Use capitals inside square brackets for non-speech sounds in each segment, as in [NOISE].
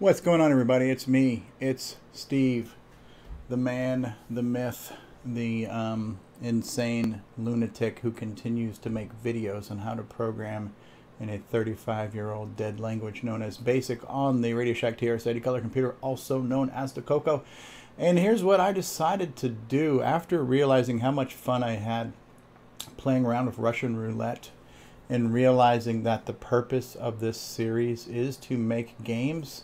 What's going on, everybody? It's me. It's Steve, the man, the myth, the um, insane lunatic who continues to make videos on how to program in a 35 year old dead language known as BASIC on the Radio Shack TRS-80 color computer, also known as the Coco. And here's what I decided to do after realizing how much fun I had playing around with Russian roulette and realizing that the purpose of this series is to make games.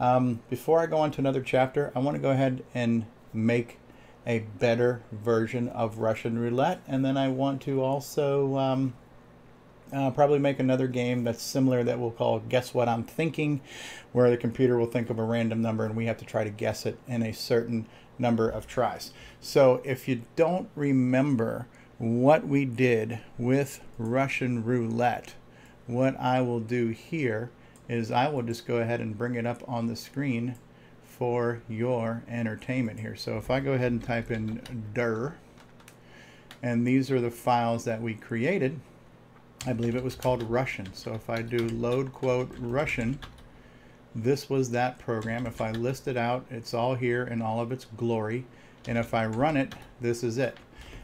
Um, before I go on to another chapter, I want to go ahead and make a better version of Russian roulette, and then I want to also um, uh, probably make another game that's similar that we'll call Guess What I'm Thinking, where the computer will think of a random number and we have to try to guess it in a certain number of tries. So if you don't remember what we did with Russian roulette, what I will do here is I will just go ahead and bring it up on the screen for your entertainment here. So if I go ahead and type in dir, and these are the files that we created, I believe it was called Russian. So if I do load quote Russian, this was that program. If I list it out, it's all here in all of its glory. And if I run it, this is it.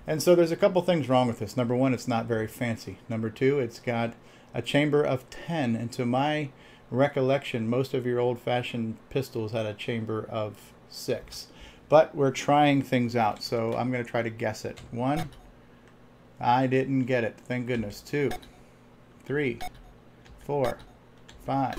And so there's a couple things wrong with this. Number one, it's not very fancy. Number two, it's got a chamber of 10. And to my recollection, most of your old-fashioned pistols had a chamber of 6. But we're trying things out, so I'm going to try to guess it. One, I didn't get it. Thank goodness. Two, three, four, five,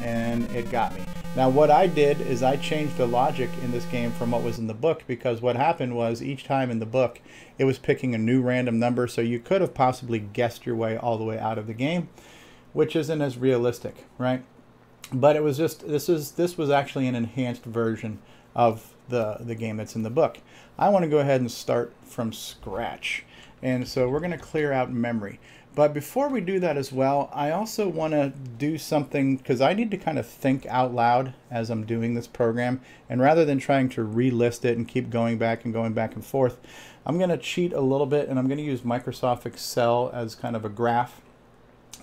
and it got me. Now what I did is I changed the logic in this game from what was in the book because what happened was each time in the book it was picking a new random number so you could have possibly guessed your way all the way out of the game which isn't as realistic right? But it was just this is this was actually an enhanced version of the the game that's in the book. I want to go ahead and start from scratch. And so we're going to clear out memory. But before we do that as well, I also want to do something because I need to kind of think out loud as I'm doing this program. And rather than trying to relist it and keep going back and going back and forth, I'm going to cheat a little bit and I'm going to use Microsoft Excel as kind of a graph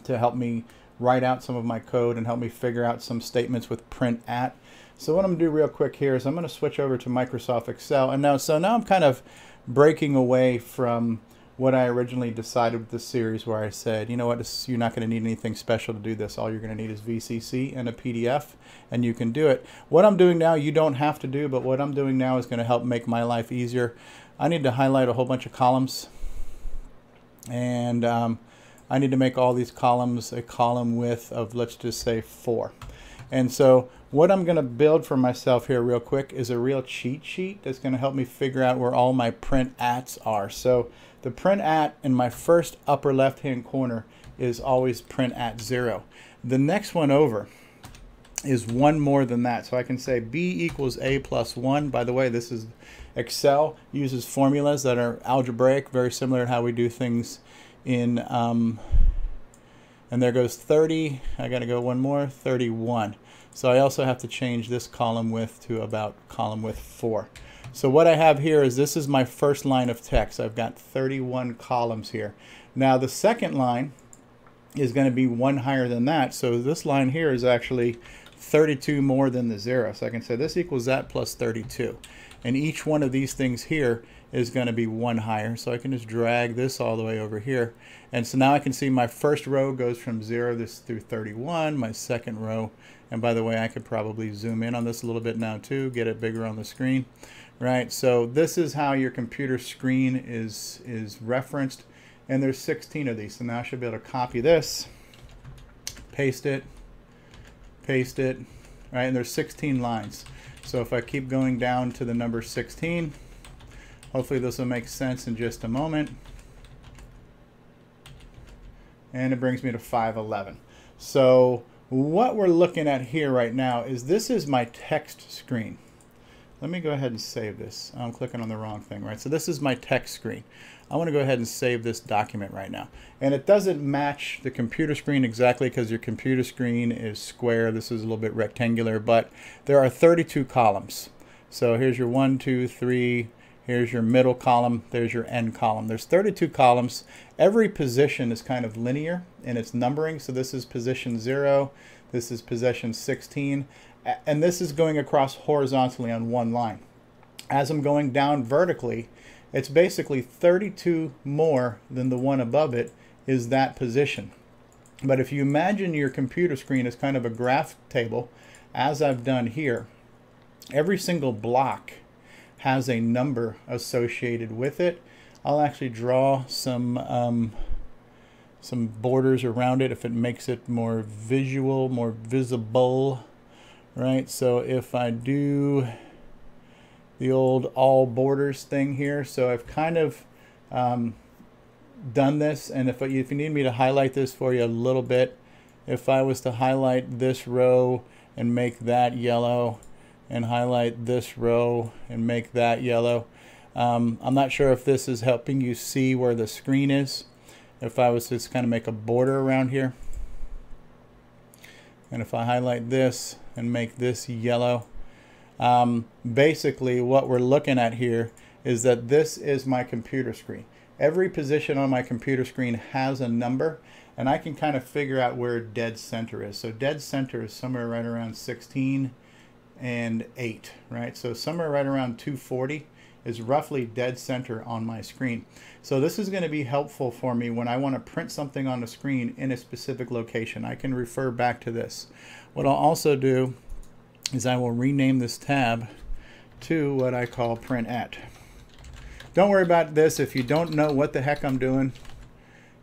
to help me write out some of my code and help me figure out some statements with print at. So what I'm to do real quick here is I'm to switch over to Microsoft Excel. And now, so now I'm kind of breaking away from what I originally decided with this series where I said, you know what, this, you're not going to need anything special to do this. All you're going to need is VCC and a PDF, and you can do it. What I'm doing now, you don't have to do, but what I'm doing now is going to help make my life easier. I need to highlight a whole bunch of columns, and um, I need to make all these columns a column width of, let's just say, 4. And so what I'm going to build for myself here real quick is a real cheat sheet that's going to help me figure out where all my print ats are. So the print at in my first upper left hand corner is always print at zero. The next one over is one more than that. So I can say B equals A plus one. By the way, this is Excel uses formulas that are algebraic, very similar to how we do things in, um, and there goes 30. I got to go one more, 31. So I also have to change this column width to about column width 4. So what I have here is this is my first line of text. I've got 31 columns here. Now the second line is going to be one higher than that. So this line here is actually 32 more than the zero. So I can say this equals that plus 32. And each one of these things here is going to be one higher. So I can just drag this all the way over here. And so now I can see my first row goes from 0 this through 31. My second row, and by the way, I could probably zoom in on this a little bit now too, get it bigger on the screen right? So this is how your computer screen is, is referenced. And there's 16 of these. So now I should be able to copy this, paste it, paste it, right? And there's 16 lines. So if I keep going down to the number 16, hopefully this will make sense in just a moment. And it brings me to 511. So what we're looking at here right now is this is my text screen. Let me go ahead and save this. I'm clicking on the wrong thing, right? So this is my text screen. I want to go ahead and save this document right now. And it doesn't match the computer screen exactly because your computer screen is square. This is a little bit rectangular, but there are 32 columns. So here's your one, two, three, here's your middle column, there's your end column. There's 32 columns. Every position is kind of linear in its numbering. So this is position zero, This is position 16. And this is going across horizontally on one line. As I'm going down vertically, it's basically 32 more than the one above it is that position. But if you imagine your computer screen as kind of a graph table, as I've done here, every single block has a number associated with it. I'll actually draw some um, some borders around it if it makes it more visual, more visible, right? So if I do the old all borders thing here, so I've kind of um, done this, and if, if you need me to highlight this for you a little bit, if I was to highlight this row and make that yellow, and highlight this row and make that yellow, um, I'm not sure if this is helping you see where the screen is if I was just kind of make a border around here. And if I highlight this and make this yellow, um, basically what we're looking at here is that this is my computer screen. Every position on my computer screen has a number and I can kind of figure out where dead center is. So dead center is somewhere right around 16 and 8, right? So somewhere right around 240 is roughly dead center on my screen. So this is going to be helpful for me when I want to print something on the screen in a specific location. I can refer back to this. What I'll also do is I will rename this tab to what I call print at. Don't worry about this if you don't know what the heck I'm doing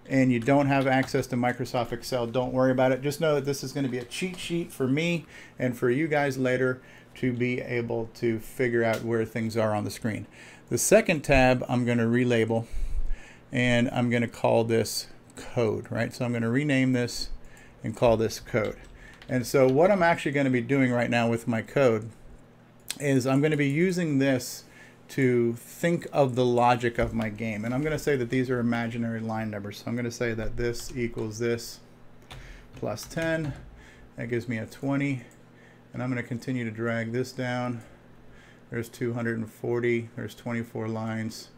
and you don't have access to Microsoft Excel, don't worry about it. Just know that this is going to be a cheat sheet for me and for you guys later to be able to figure out where things are on the screen. The second tab I'm going to relabel and I'm going to call this code, right? So I'm going to rename this and call this code. And so what I'm actually going to be doing right now with my code is I'm going to be using this to think of the logic of my game. And I'm going to say that these are imaginary line numbers. So I'm going to say that this equals this plus 10. That gives me a 20 and I'm going to continue to drag this down. There's 240, there's 24 lines.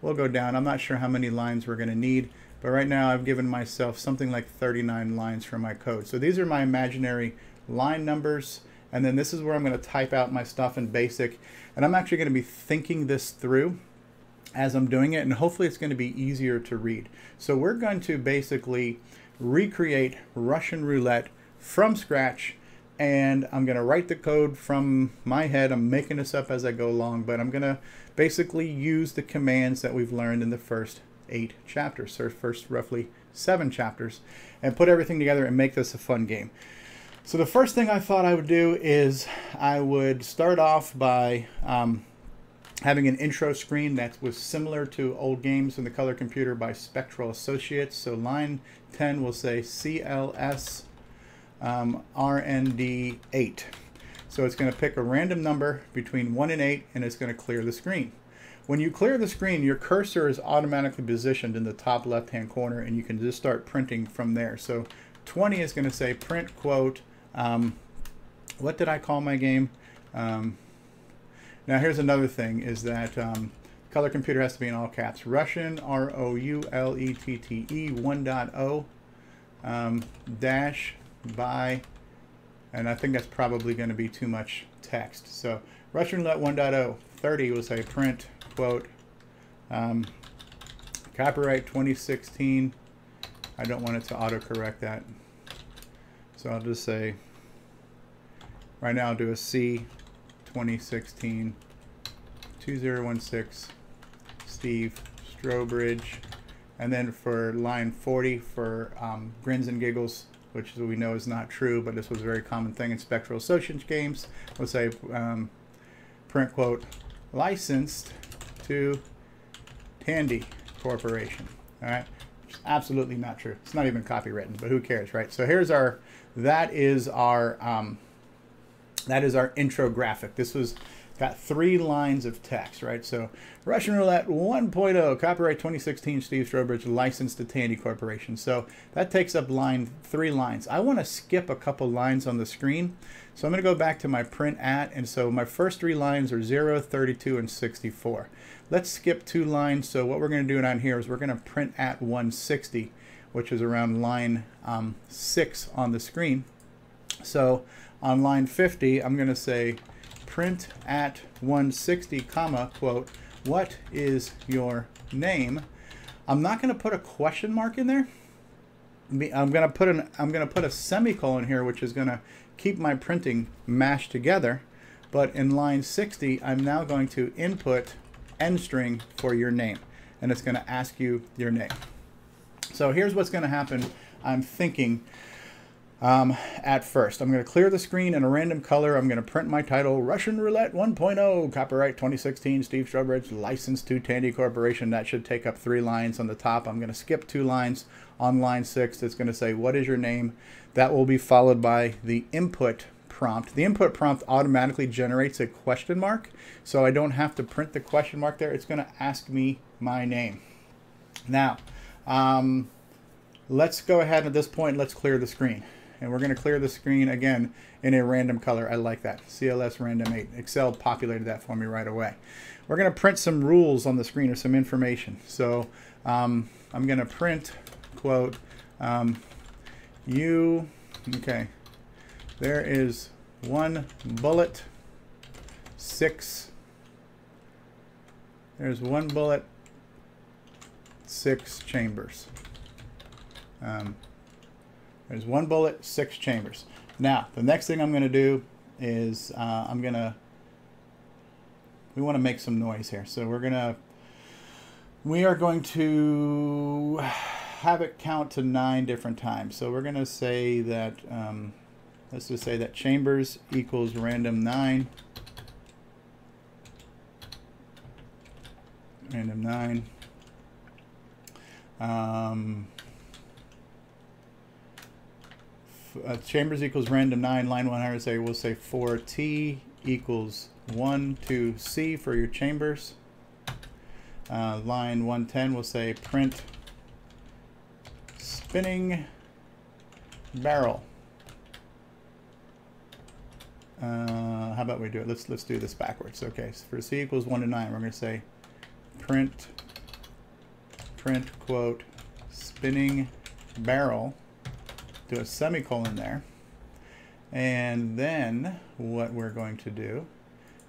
We'll go down. I'm not sure how many lines we're going to need, but right now I've given myself something like 39 lines for my code. So these are my imaginary line numbers, and then this is where I'm going to type out my stuff in BASIC, and I'm actually going to be thinking this through as I'm doing it, and hopefully it's going to be easier to read. So we're going to basically recreate Russian roulette from scratch and I'm going to write the code from my head. I'm making this up as I go along, but I'm going to basically use the commands that we've learned in the first eight chapters, or first roughly seven chapters, and put everything together and make this a fun game. So the first thing I thought I would do is I would start off by um, having an intro screen that was similar to old games in the color computer by Spectral Associates. So line 10 will say CLS um, RND8. So it's going to pick a random number between 1 and 8 and it's going to clear the screen. When you clear the screen, your cursor is automatically positioned in the top left hand corner and you can just start printing from there. So 20 is going to say print quote, um, what did I call my game? Um, now here's another thing is that um, color computer has to be in all caps. Russian, R-O-U-L-E-T-T-E 1.0 um, dash by, and I think that's probably going to be too much text. So Russian Roulette 1.0, 30 will say print, quote, um, copyright 2016. I don't want it to autocorrect that. So I'll just say, right now I'll do a C 2016 2016 Steve Strowbridge. And then for line 40 for um, grins and giggles, which we know is not true, but this was a very common thing in Spectral Associates games. Let's say um, print quote licensed to Tandy Corporation. All right, absolutely not true. It's not even copywritten, but who cares, right? So here's our that is our um, that is our intro graphic. This was got three lines of text, right? So Russian Roulette 1.0, copyright 2016, Steve Strowbridge, licensed to Tandy Corporation. So that takes up line three lines. I want to skip a couple lines on the screen. So I'm going to go back to my print at, and so my first three lines are 0, 32, and 64. Let's skip two lines. So what we're going to do down here is we're going to print at 160, which is around line um, 6 on the screen. So on line 50, I'm going to say print at 160, comma, quote, what is your name? I'm not going to put a question mark in there. I'm going to put an I'm going to put a semicolon here, which is going to keep my printing mashed together. But in line 60, I'm now going to input end string for your name, and it's going to ask you your name. So here's what's going to happen. I'm thinking um, at first. I'm going to clear the screen in a random color. I'm going to print my title, Russian Roulette 1.0, copyright 2016, Steve Strowbridge, licensed to Tandy Corporation. That should take up three lines on the top. I'm going to skip two lines on line six. It's going to say, what is your name? That will be followed by the input prompt. The input prompt automatically generates a question mark, so I don't have to print the question mark there. It's going to ask me my name. Now, um, let's go ahead at this point, let's clear the screen and we're going to clear the screen again in a random color. I like that. CLS random 8. Excel populated that for me right away. We're going to print some rules on the screen or some information. So um, I'm going to print, quote, um, you, okay, there is one bullet, six, there's one bullet, six chambers. Um, there's one bullet, six chambers. Now, the next thing I'm going to do is uh, I'm going to, we want to make some noise here. So we're going to, we are going to have it count to nine different times. So we're going to say that, um, let's just say that chambers equals random nine. Random nine. Um, uh, chambers equals random 9, line 100 say we'll say 4t equals 1 to c for your chambers. Uh, line 110 will say print spinning barrel. Uh, how about we do it? Let's let's do this backwards. Okay, so for c equals 1 to 9, we're going to say print print quote spinning barrel do a semicolon there. And then what we're going to do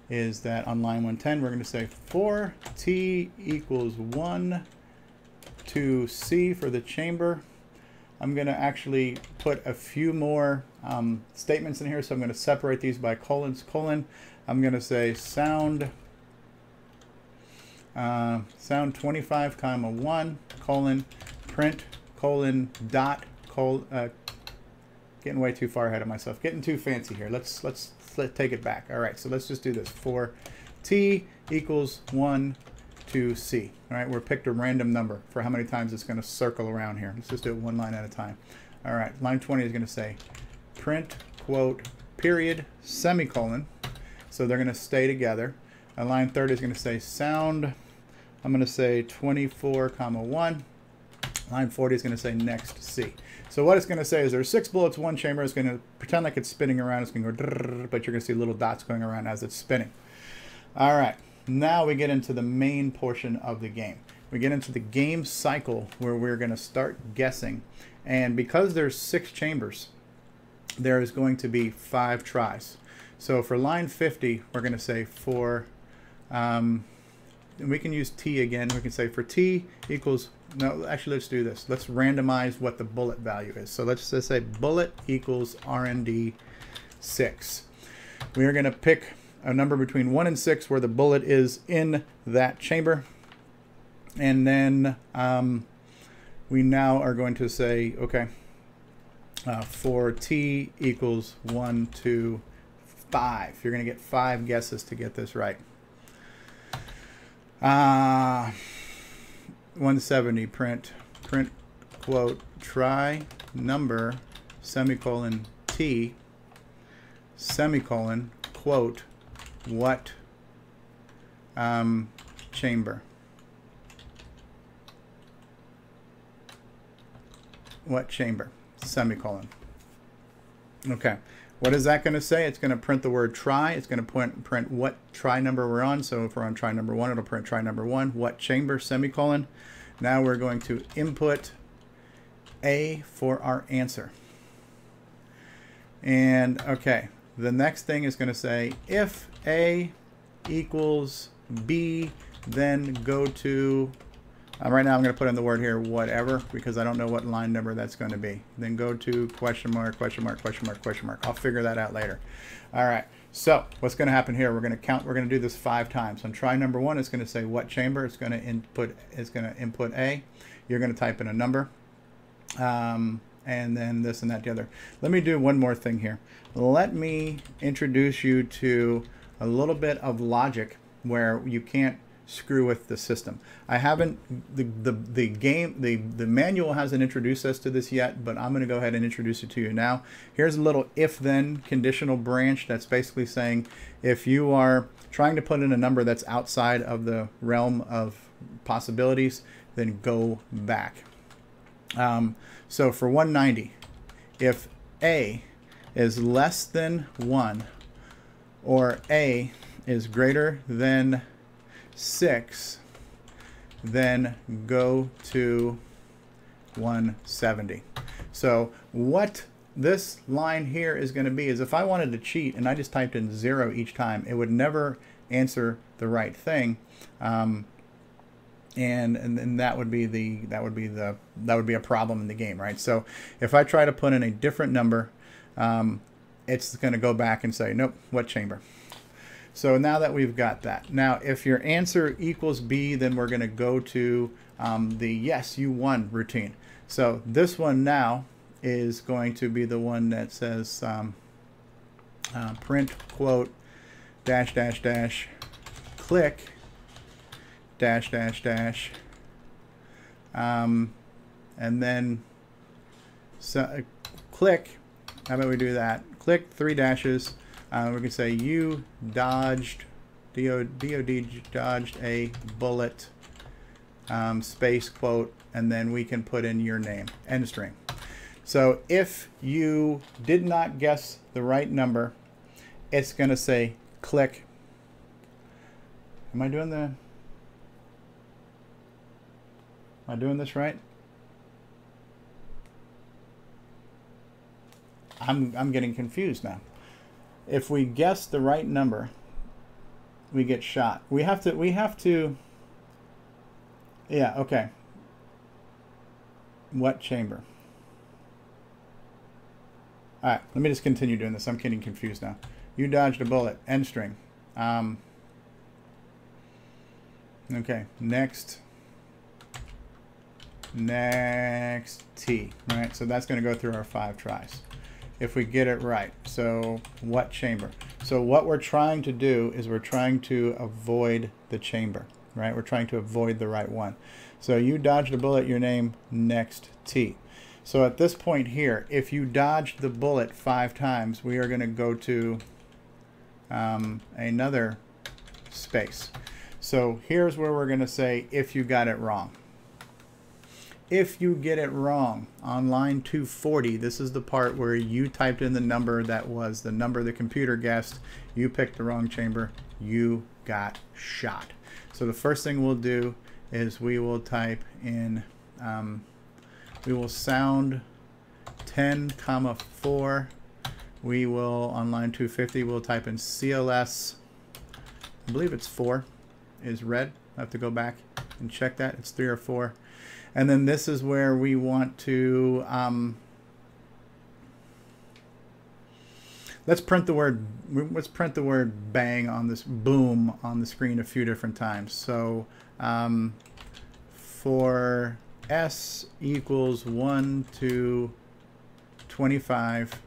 is that on line 110, we're going to say for t equals 1 to c for the chamber. I'm going to actually put a few more um, statements in here, so I'm going to separate these by colons, colon. I'm going to say sound uh, sound 25 comma 1 colon print colon dot col, uh, Getting way too far ahead of myself. Getting too fancy here. Let's let's let take it back. All right, so let's just do this. For t equals 1 to c. All right, we're picked a random number for how many times it's going to circle around here. Let's just do it one line at a time. All right, line 20 is going to say print quote period semicolon. So they're going to stay together. And line 30 is going to say sound. I'm going to say 24 comma 1. Line 40 is going to say next C. So what it's going to say is there's six bullets, one chamber. It's going to pretend like it's spinning around. It's going to go, but you're going to see little dots going around as it's spinning. All right, now we get into the main portion of the game. We get into the game cycle where we're going to start guessing. And because there's six chambers, there is going to be five tries. So for line 50, we're going to say for, um, and we can use T again. We can say for T equals no, actually, let's do this. Let's randomize what the bullet value is. So let's just say bullet equals RND 6. We are going to pick a number between 1 and 6 where the bullet is in that chamber. And then um, we now are going to say, okay, uh, for T equals 1, 2, 5. You're going to get five guesses to get this right. Uh, 170 print print quote try number semicolon t semicolon quote what um, chamber. What chamber? Semicolon. Okay what is that going to say? It's going to print the word try. It's going to print, print what try number we're on. So if we're on try number one, it'll print try number one, what chamber, semicolon. Now we're going to input A for our answer. And okay, the next thing is going to say if A equals B, then go to, uh, right now I'm going to put in the word here, whatever, because I don't know what line number that's going to be. Then go to question mark, question mark, question mark, question mark. I'll figure that out later. All right. So what's going to happen here? We're going to count. We're going to do this five times. On try number one, it's going to say what chamber. It's going to input. It's going to input A. You're going to type in a number, um, and then this and that the other. Let me do one more thing here. Let me introduce you to a little bit of logic where you can't screw with the system. I haven't the the, the game the the manual hasn't introduced us to this yet, but I'm going to go ahead and introduce it to you now. Here's a little if then conditional branch that's basically saying if you are trying to put in a number that's outside of the realm of possibilities, then go back. Um, so for 190, if A is less than 1 or A is greater than 6, then go to 170. So what this line here is going to be is if I wanted to cheat and I just typed in 0 each time, it would never answer the right thing. Um, and, and that would be the that would be the that would be a problem in the game right so if I try to put in a different number um, it's going to go back and say nope what chamber so now that we've got that, now if your answer equals B, then we're going to go to um, the yes, you won routine. So this one now is going to be the one that says um, uh, print quote dash dash dash click dash dash dash um, and then so, uh, click how about we do that click three dashes uh, we can say you dodged, DOD, DOD dodged a bullet, um, space quote, and then we can put in your name, end string. So if you did not guess the right number, it's going to say click. Am I doing the... Am I doing this right? I'm, I'm getting confused now if we guess the right number, we get shot. We have to, we have to, yeah, okay. What chamber? All right, let me just continue doing this. I'm getting confused now. You dodged a bullet, end string. Um, okay, next, next T, right? So that's going to go through our five tries if we get it right. So what chamber? So what we're trying to do is we're trying to avoid the chamber, right? We're trying to avoid the right one. So you dodged a bullet, your name, next T. So at this point here, if you dodged the bullet five times, we are going to go to um, another space. So here's where we're going to say if you got it wrong if you get it wrong on line 240, this is the part where you typed in the number that was the number the computer guessed, you picked the wrong chamber, you got shot. So the first thing we'll do is we will type in, um, we will sound 10 comma 4. We will, on line 250, we'll type in CLS, I believe it's 4, is red. I have to go back and check that. It's 3 or 4. And then this is where we want to, um, let's print the word, let's print the word bang on this, boom on the screen a few different times. So um, for S equals 1 to 25,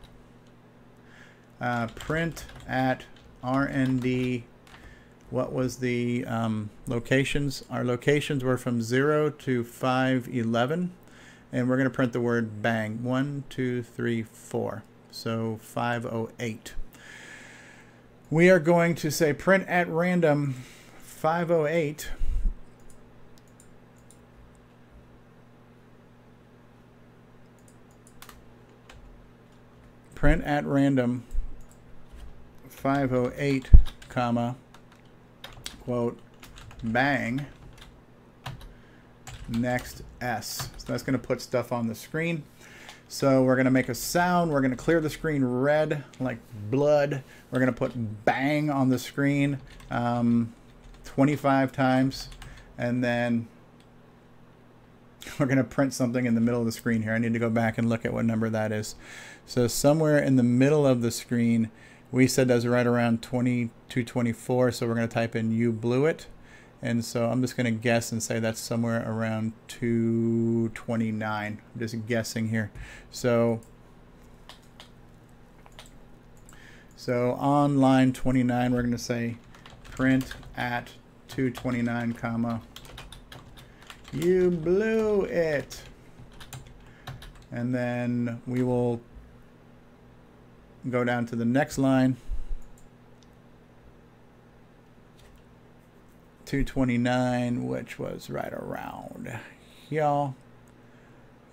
uh, print at RND what was the um, locations? Our locations were from 0 to 511. And we're going to print the word bang. 1, 2, 3, 4. So 508. We are going to say print at random 508. Print at random 508, comma quote, bang, next S. So that's going to put stuff on the screen. So we're going to make a sound. We're going to clear the screen red like blood. We're going to put bang on the screen um, 25 times. And then [LAUGHS] we're going to print something in the middle of the screen here. I need to go back and look at what number that is. So somewhere in the middle of the screen, we said that's right around 2224. So we're going to type in you blew it. And so I'm just going to guess and say that's somewhere around 229. I'm just guessing here. So, so on line 29, we're going to say print at 229, comma, you blew it. And then we will go down to the next line. 229, which was right around y'all.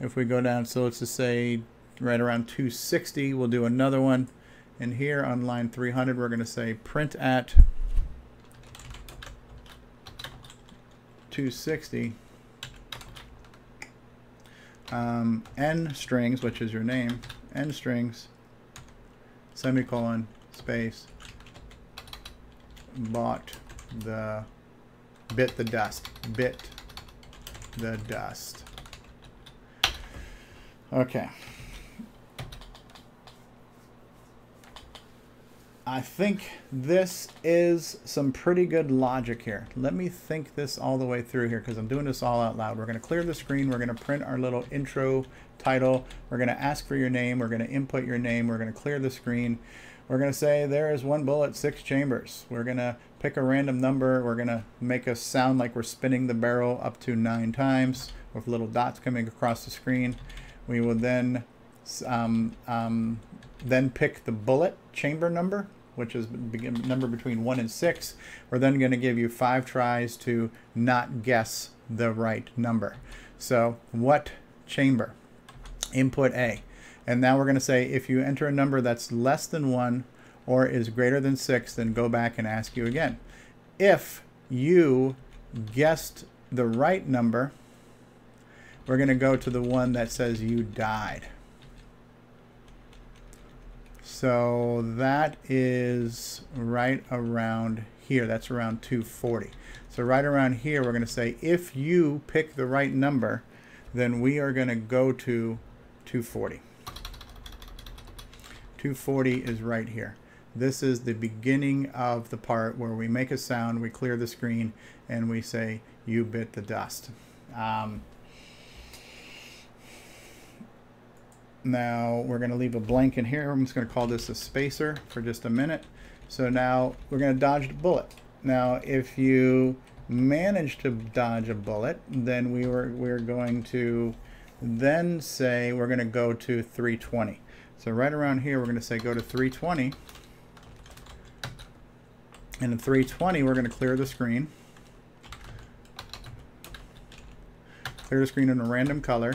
If we go down, so let's just say right around 260, we'll do another one. And here on line 300, we're going to say print at 260 um, n strings, which is your name, n strings, semicolon, space, bought the Bit the dust. Bit the dust. Okay. I think this is some pretty good logic here. Let me think this all the way through here because I'm doing this all out loud. We're going to clear the screen. We're going to print our little intro title. We're going to ask for your name. We're going to input your name. We're going to clear the screen. We're going to say there is one bullet, six chambers. We're going to pick a random number. We're going to make a sound like we're spinning the barrel up to nine times with little dots coming across the screen. We will then um, um, then pick the bullet chamber number, which is number between one and six. We're then going to give you five tries to not guess the right number. So what chamber? Input A. And now we're going to say if you enter a number that's less than 1 or is greater than 6, then go back and ask you again. If you guessed the right number, we're going to go to the one that says you died. So that is right around here. That's around 240. So right around here, we're going to say if you pick the right number, then we are going to go to 240. 240 is right here. This is the beginning of the part where we make a sound, we clear the screen, and we say, you bit the dust. Um, now we're going to leave a blank in here. I'm just going to call this a spacer for just a minute. So now we're going to dodge the bullet. Now if you manage to dodge a bullet, then we were, we're going to then say we're going to go to 320. So right around here, we're going to say go to 320. And in 320, we're going to clear the screen. Clear the screen in a random color.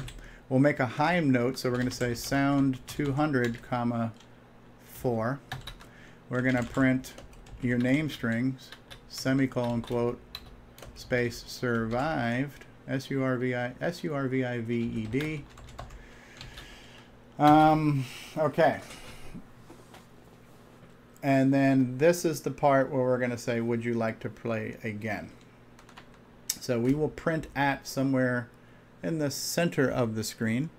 We'll make a high note, so we're going to say sound 200, comma 4. We're going to print your name strings, semicolon, quote, space, survived, S-U-R-V-I, S-U-R-V-I-V-E-D, um, okay. And then this is the part where we're going to say, would you like to play again? So we will print at somewhere in the center of the screen.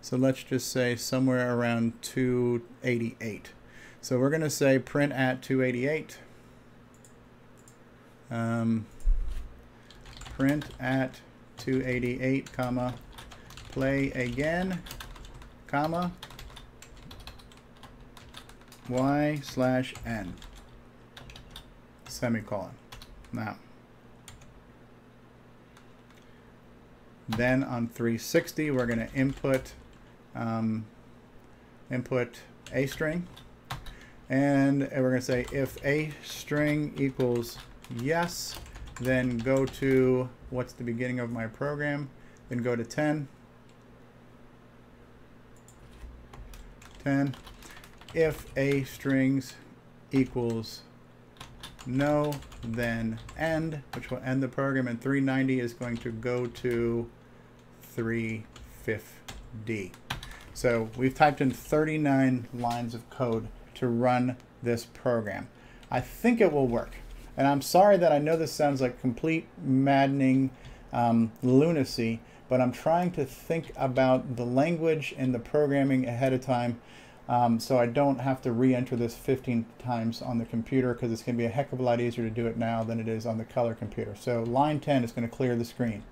So let's just say somewhere around 288. So we're going to say print at 288. Um, print at 288, comma, play again comma, y slash n, semicolon. Now, then on 360, we're going to input um, input a string, and we're going to say if a string equals yes, then go to what's the beginning of my program, then go to 10, 10. If a strings equals no, then end, which will end the program, and 390 is going to go to 350. So we've typed in 39 lines of code to run this program. I think it will work. And I'm sorry that I know this sounds like complete maddening um, lunacy, but I'm trying to think about the language and the programming ahead of time um, so I don't have to re-enter this 15 times on the computer because it's going to be a heck of a lot easier to do it now than it is on the color computer. So line 10 is going to clear the screen.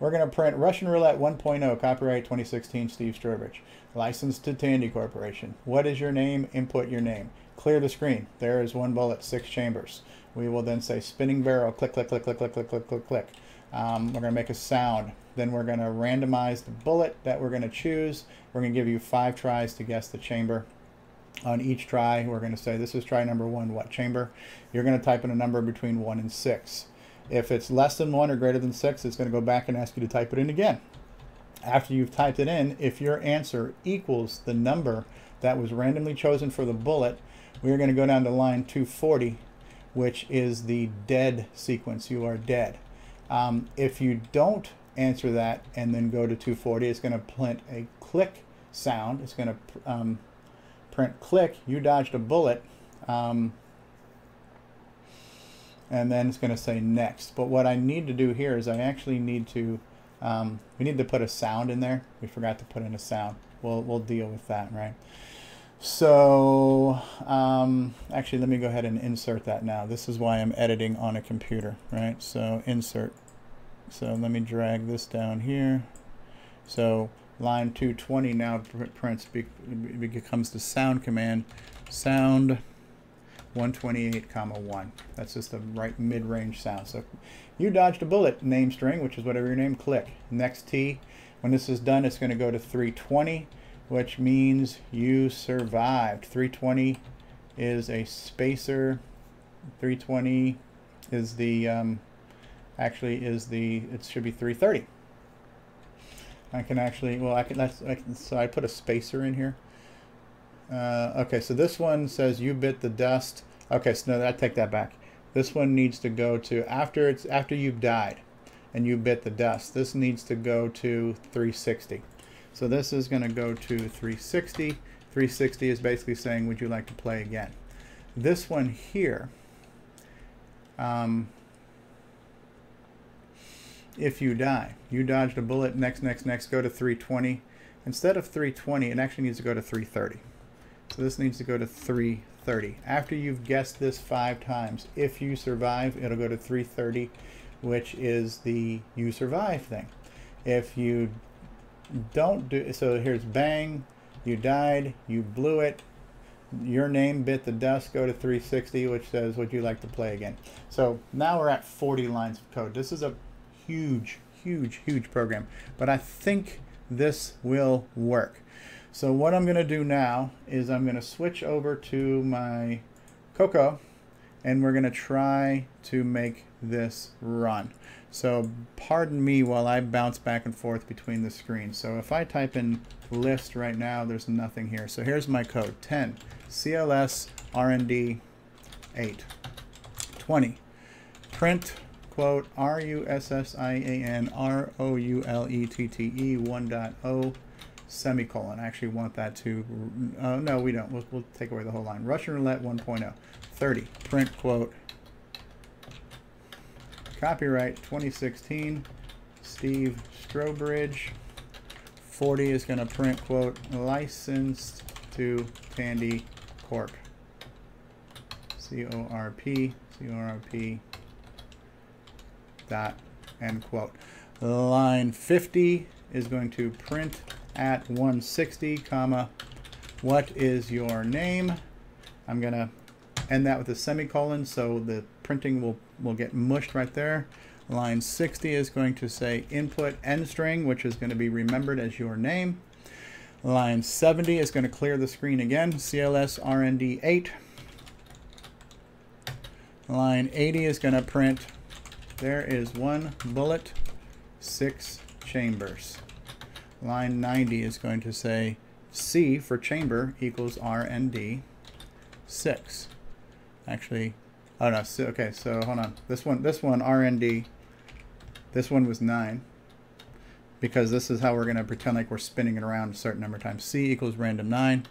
We're going to print Russian Roulette 1.0, copyright 2016, Steve Strowbridge. Licensed to Tandy Corporation. What is your name? Input your name. Clear the screen. There is one bullet, six chambers. We will then say spinning barrel, click, click, click, click, click, click, click, click, click. Um, we're to make a sound. Then we're going to randomize the bullet that we're going to choose. We're going to give you five tries to guess the chamber. On each try, we're going to say this is try number one, what chamber? You're going to type in a number between one and six. If it's less than one or greater than six, it's going to go back and ask you to type it in again. After you've typed it in, if your answer equals the number that was randomly chosen for the bullet, we're going to go down to line 240, which is the dead sequence. You are dead. Um, if you don't answer that and then go to 240, it's going to print a click sound. It's going to um, print click. You dodged a bullet. Um, and then it's going to say next. But what I need to do here is I actually need to, um, we need to put a sound in there. We forgot to put in a sound. We'll, we'll deal with that, right? So um, actually, let me go ahead and insert that now. This is why I'm editing on a computer, right? So insert. So let me drag this down here. So line 220 now prints becomes the sound command. Sound 128 comma 1. That's just the right mid-range sound. So you dodged a bullet name string, which is whatever your name, click. Next T. When this is done, it's going to go to 320 which means you survived. 320 is a spacer. 320 is the, um, actually is the, it should be 330. I can actually, well, I can, that's, I can, so I put a spacer in here. Uh, okay, so this one says you bit the dust. Okay, so no, I take that back. This one needs to go to, after it's, after you've died and you bit the dust, this needs to go to 360. So this is going to go to 360. 360 is basically saying, would you like to play again? This one here, um, if you die, you dodged a bullet, next, next, next, go to 320. Instead of 320, it actually needs to go to 330. So this needs to go to 330. After you've guessed this five times, if you survive, it'll go to 330, which is the you survive thing. If you don't do so here's bang you died you blew it. Your name bit the dust go to 360 which says would you like to play again? So now we're at 40 lines of code. This is a huge huge huge program but I think this will work. So what I'm gonna do now is I'm gonna switch over to my Coco and we're gonna try to make this run so pardon me while I bounce back and forth between the screens. So if I type in list right now, there's nothing here. So here's my code, 10, CLS RND 8, 20, print quote R-U-S-S-I-A-N R-O-U-L-E-T-T-E 1.0 semicolon. I actually want that to, uh, no, we don't. We'll, we'll take away the whole line. Russian roulette 1.0, 30, print quote Copyright 2016, Steve Strowbridge. 40 is going to print, quote, licensed to Tandy Corp. C-O-R-P, C-O-R-P dot, end quote. Line 50 is going to print at 160, comma, what is your name? I'm going to end that with a semicolon so the printing will, will get mushed right there. Line 60 is going to say input end string, which is going to be remembered as your name. Line 70 is going to clear the screen again, CLS RND 8. Line 80 is going to print, there is one bullet, six chambers. Line 90 is going to say C for chamber equals RND 6. Actually, oh no, so, okay, so hold on. This one, this one, RND, this one was 9. because this is how we're going to pretend like we're spinning it around a certain number of times. C equals random 9,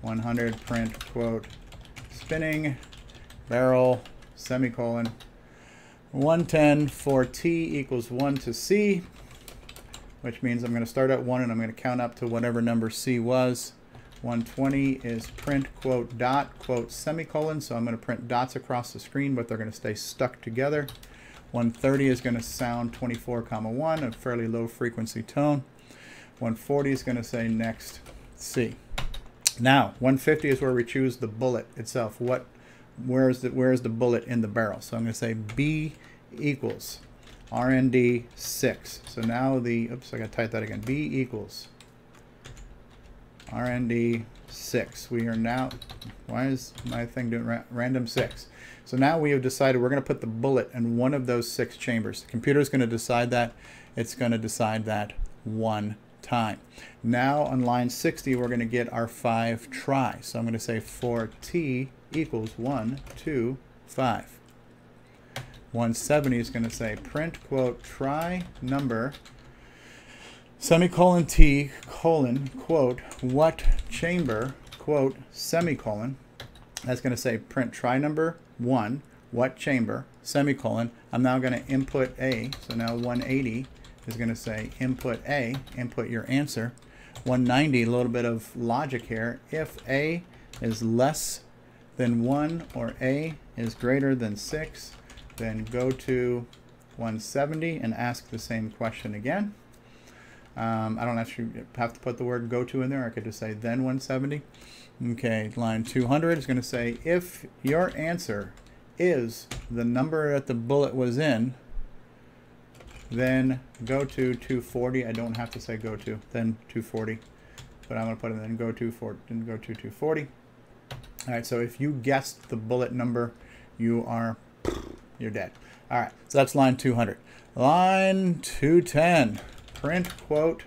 100, print, quote, spinning, barrel, semicolon, 110 for T equals 1 to C, which means I'm going to start at 1 and I'm going to count up to whatever number C was. 120 is print quote dot quote semicolon, so I'm going to print dots across the screen, but they're going to stay stuck together. 130 is going to sound 24 comma 1, a fairly low frequency tone. 140 is going to say next C. Now, 150 is where we choose the bullet itself. What, where's the, where's the bullet in the barrel? So I'm going to say B equals RND 6. So now the, oops, I got to type that again. B equals RND 6. We are now, why is my thing doing ra random 6? So now we have decided we're going to put the bullet in one of those six chambers. The computer is going to decide that. It's going to decide that one time. Now on line 60, we're going to get our five try. So I'm going to say for t equals 1, 2, 5. 170 is going to say print quote try number semicolon t colon quote what chamber quote semicolon that's going to say print try number one what chamber semicolon. I'm now going to input a so now 180 is going to say input a input your answer. 190 a little bit of logic here. If a is less than 1 or a is greater than 6 then go to 170 and ask the same question again. Um, I don't actually have to put the word go to in there. I could just say then 170. Okay, line 200 is going to say if your answer is the number that the bullet was in, then go to 240. I don't have to say go to, then 240. But I'm going to put it then go to for then go to 240. All right, so if you guessed the bullet number, you are you're dead. All right, so that's line 200. Line 210, print quote,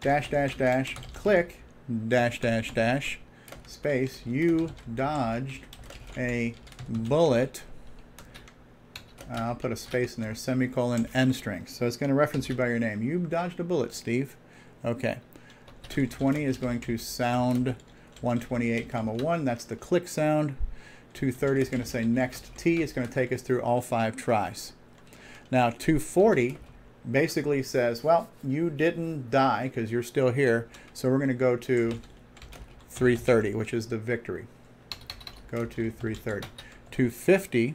dash, dash, dash, click, dash, dash, dash, space, you dodged a bullet. I'll put a space in there, semicolon, end string. So it's going to reference you by your name. You dodged a bullet, Steve. Okay. 220 is going to sound 128 comma 1. That's the click sound. 230 is going to say next T. It's going to take us through all five tries. Now 240 basically says, well, you didn't die because you're still here. So we're going to go to 330, which is the victory. Go to 330. 250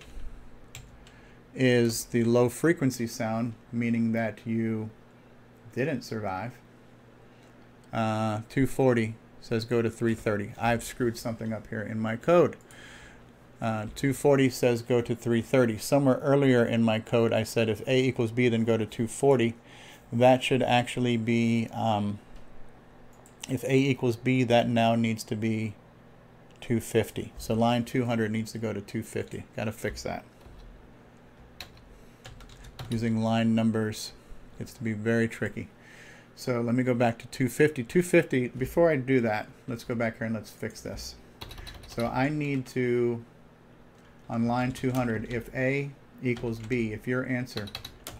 is the low frequency sound, meaning that you didn't survive. Uh, 240 says go to 330. I've screwed something up here in my code. Uh, 240 says go to 330. Somewhere earlier in my code I said if A equals B then go to 240. That should actually be, um, if A equals B that now needs to be 250. So line 200 needs to go to 250. Got to fix that. Using line numbers gets to be very tricky. So let me go back to 250. 250, before I do that, let's go back here and let's fix this. So I need to on line 200 if A equals B. If your answer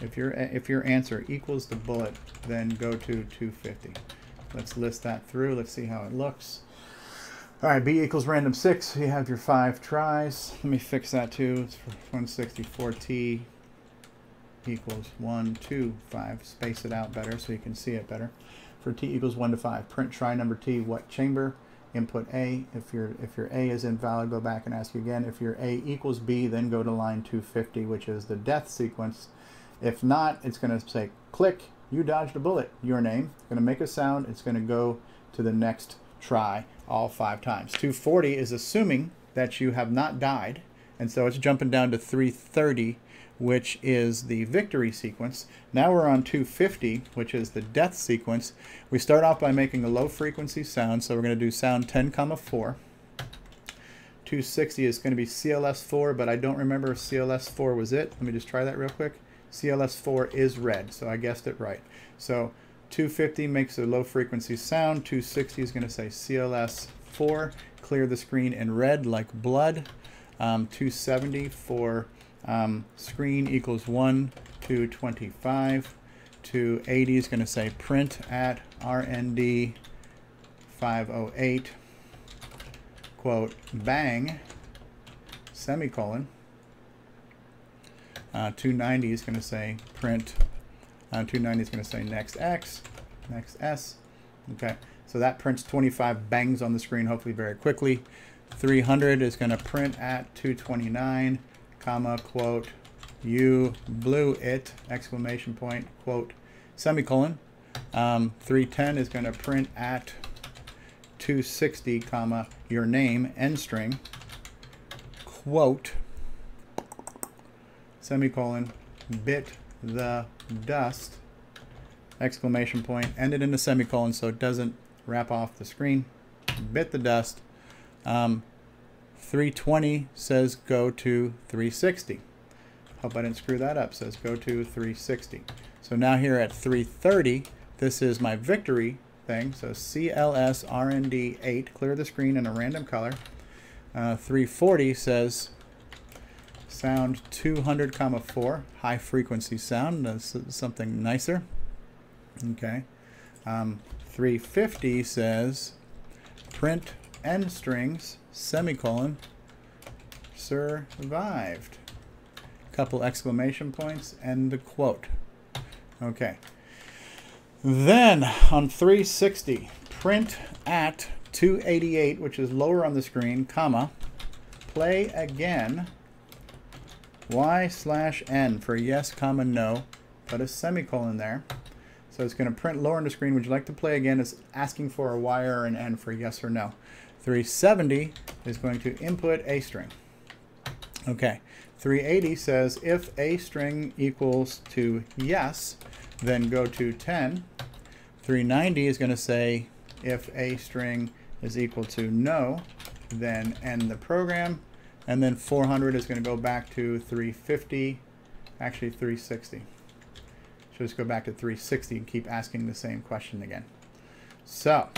if your if your answer equals the bullet, then go to 250. Let's list that through. Let's see how it looks. All right, B equals random 6. You have your five tries. Let me fix that too. It's 164T equals 1, 2, 5. Space it out better so you can see it better. For T equals 1 to 5. Print try number T. What chamber? Input A. If your if your A is invalid, go back and ask again. If your A equals B, then go to line 250, which is the death sequence. If not, it's going to say click, you dodged a bullet, your name. It's going to make a sound. It's going to go to the next try all five times. 240 is assuming that you have not died, and so it's jumping down to 330 which is the victory sequence. Now we're on 250, which is the death sequence. We start off by making a low frequency sound, so we're going to do sound 10 comma 4. 260 is going to be CLS4, but I don't remember if CLS4 was it. Let me just try that real quick. CLS4 is red, so I guessed it right. So 250 makes a low frequency sound. 260 is going to say CLS4. Clear the screen in red like blood. Um, 270 for um, screen equals 1 to 25. 280 is going to say print at RND 508 quote bang semicolon. Uh, 290 is going to say print. Uh, 290 is going to say next X, next S. Okay, so that prints 25 bangs on the screen, hopefully very quickly. 300 is going to print at 229, comma, quote, you blew it, exclamation point, quote, semicolon. Um, 310 is going to print at 260, comma, your name, end string, quote, semicolon, bit the dust, exclamation point, ended in a semicolon so it doesn't wrap off the screen, bit the dust. Um, 320 says go to 360. Hope I didn't screw that up. Says go to 360. So now here at 330, this is my victory thing. So CLS RND 8, clear the screen in a random color. Uh, 340 says sound 200 comma 4 high frequency sound that's something nicer okay um, 350 says print end strings semicolon survived couple exclamation points and the quote okay then on 360 print at 288, which is lower on the screen, comma, play again, y slash n for yes, comma, no, put a semicolon there. So it's going to print lower on the screen. Would you like to play again? It's asking for a y or an n for yes or no. 370 is going to input a string. Okay, 380 says if a string equals to yes, then go to 10. 390 is going to say if a string is equal to no, then end the program. And then 400 is going to go back to 350, actually 360. So just go back to 360 and keep asking the same question again. So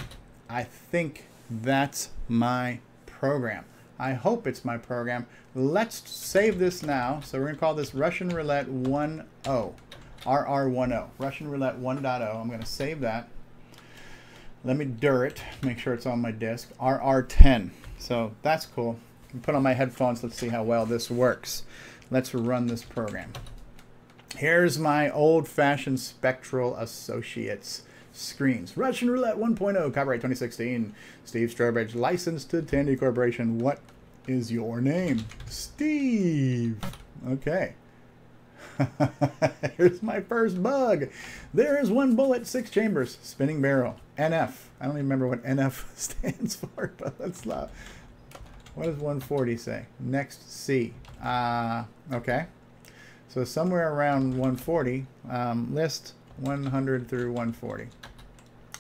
I think that's my program. I hope it's my program. Let's save this now. So we're going to call this Russian Roulette 1.0, RR10, Russian Roulette 1.0. I'm going to save that. Let me dir it, make sure it's on my disk. RR10. So that's cool. Put on my headphones. Let's see how well this works. Let's run this program. Here's my old-fashioned Spectral Associates screens. Russian Roulette 1.0, copyright 2016. Steve Strowbridge, licensed to Tandy Corporation. What is your name? Steve. Okay. [LAUGHS] Here's my first bug. There is one bullet, six chambers, spinning barrel. NF. I don't even remember what NF [LAUGHS] stands for, [LAUGHS] but let's not. What does 140 say? Next C. Uh, okay. So somewhere around 140, um, list 100 through 140.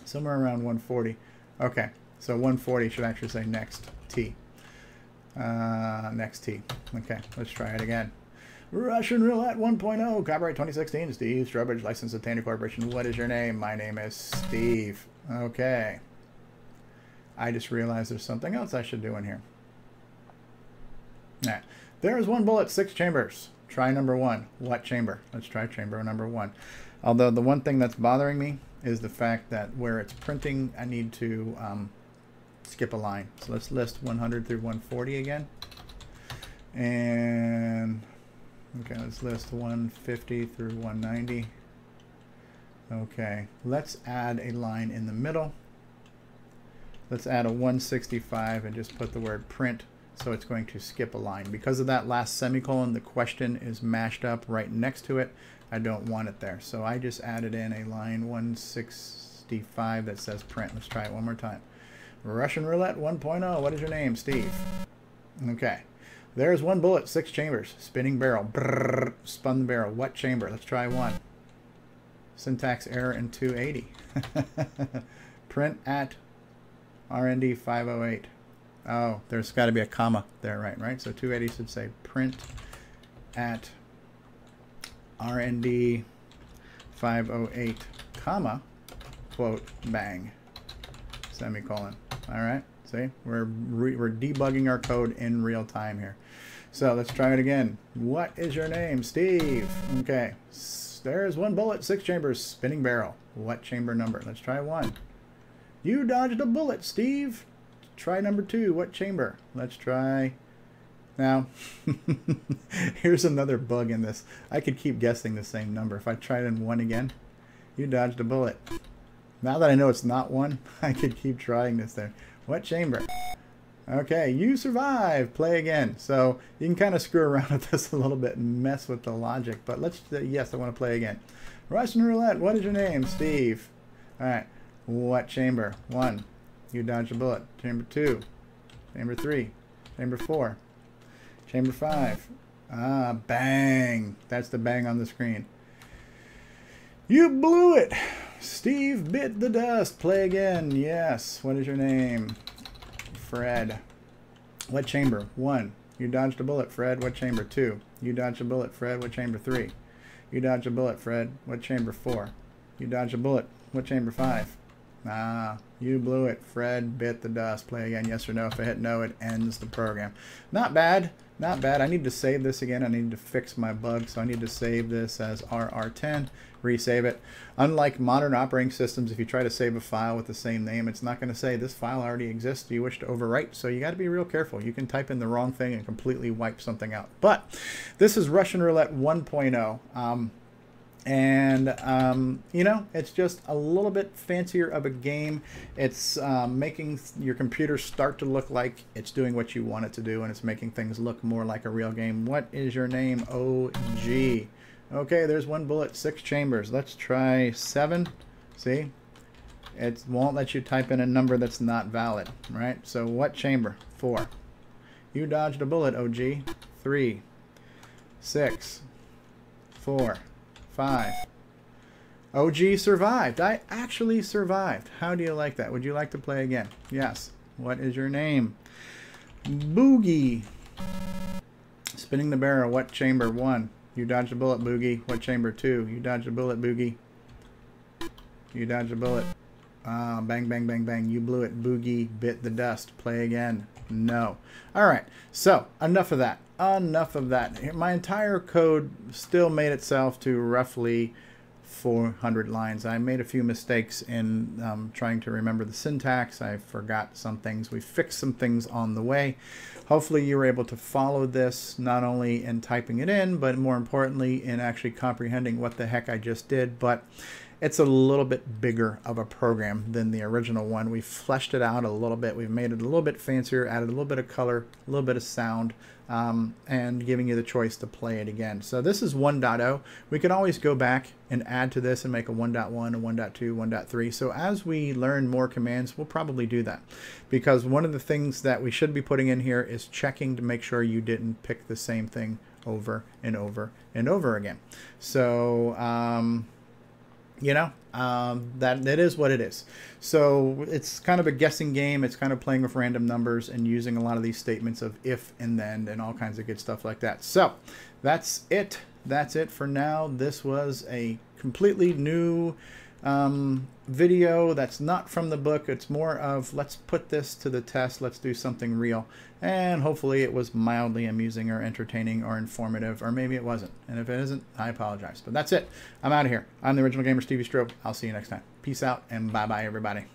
Somewhere around 140. Okay. So 140 should actually say next T. Uh, next T. Okay, let's try it again. Russian Roulette 1.0, copyright 2016, Steve Strowbridge, licensed to Tandy Corporation. What is your name? My name is Steve. Okay. I just realized there's something else I should do in here. Nah. There is one bullet, six chambers. Try number one. What chamber? Let's try chamber number one. Although the one thing that's bothering me is the fact that where it's printing, I need to um, skip a line. So let's list 100 through 140 again. And Okay, let's list 150 through 190. Okay, let's add a line in the middle. Let's add a 165 and just put the word print so it's going to skip a line. Because of that last semicolon, the question is mashed up right next to it. I don't want it there. So I just added in a line 165 that says print. Let's try it one more time. Russian Roulette 1.0. What is your name? Steve. Okay. There's one bullet, six chambers. Spinning barrel. Brrr, spun the barrel. What chamber? Let's try one. Syntax error in 280. [LAUGHS] Print at RND 508. Oh, there's got to be a comma there, right? Right. So 280 should say print at RND 508, comma, quote, bang, semicolon. All right. See, we're, we're debugging our code in real time here. So let's try it again. What is your name? Steve. Okay. There's one bullet, six chambers, spinning barrel. What chamber number? Let's try one. You dodged a bullet, Steve. Try number two. What chamber? Let's try. Now, [LAUGHS] here's another bug in this. I could keep guessing the same number. If I tried in one again, you dodged a bullet. Now that I know it's not one, [LAUGHS] I could keep trying this there. What chamber? Okay, you survive. Play again. So you can kind of screw around [LAUGHS] with this a little bit and mess with the logic. But let's, uh, yes, I want to play again. Russian roulette. What is your name? Steve. All right. What chamber? One. You dodge a bullet. Chamber two. Chamber three. Chamber four. Chamber five. Ah, bang. That's the bang on the screen. You blew it. Steve bit the dust. Play again. Yes. What is your name? Fred. What chamber? One. You dodged a bullet, Fred. What chamber? Two. You dodged a bullet, Fred. What chamber? Three. You dodged a bullet, Fred. What chamber? Four. You dodged a bullet. What chamber? Five. Ah, you blew it. Fred bit the dust. Play again, yes or no. If I hit no, it ends the program. Not bad. Not bad. I need to save this again. I need to fix my bug, so I need to save this as RR10, resave it. Unlike modern operating systems, if you try to save a file with the same name, it's not going to say this file already exists. Do you wish to overwrite? So you got to be real careful. You can type in the wrong thing and completely wipe something out. But this is Russian Roulette 1.0. Um, and um, you know it's just a little bit fancier of a game. It's um, making your computer start to look like it's doing what you want it to do and it's making things look more like a real game. What is your name? Og okay there's one bullet six chambers. Let's try seven. See? It won't let you type in a number that's not valid right? So what chamber? Four. You dodged a bullet og three. Six. Four Five. OG survived. I actually survived. How do you like that? Would you like to play again? Yes. What is your name? Boogie. Spinning the barrel. What chamber? One. You dodged a bullet, Boogie. What chamber? Two. You dodged a bullet, Boogie. You dodged a bullet. Ah, bang, bang, bang, bang. You blew it. Boogie bit the dust. Play again. No. All right. So, enough of that enough of that. My entire code still made itself to roughly 400 lines. I made a few mistakes in um, trying to remember the syntax. I forgot some things. We fixed some things on the way. Hopefully you were able to follow this not only in typing it in, but more importantly in actually comprehending what the heck I just did. But it's a little bit bigger of a program than the original one. We fleshed it out a little bit. We've made it a little bit fancier, added a little bit of color, a little bit of sound, um, and giving you the choice to play it again. So this is 1.0. We can always go back and add to this and make a 1.1, a 1.2, 1.3. So as we learn more commands, we'll probably do that. Because one of the things that we should be putting in here is checking to make sure you didn't pick the same thing over and over and over again. So, um, you know um, that that is what it is. So it's kind of a guessing game. It's kind of playing with random numbers and using a lot of these statements of if and then and all kinds of good stuff like that. So that's it. That's it for now. This was a completely new um, video that's not from the book. It's more of let's put this to the test, let's do something real. And hopefully it was mildly amusing or entertaining or informative, or maybe it wasn't. And if it isn't, I apologize. But that's it. I'm out of here. I'm the original gamer, Stevie Strow. I'll see you next time. Peace out and bye bye, everybody.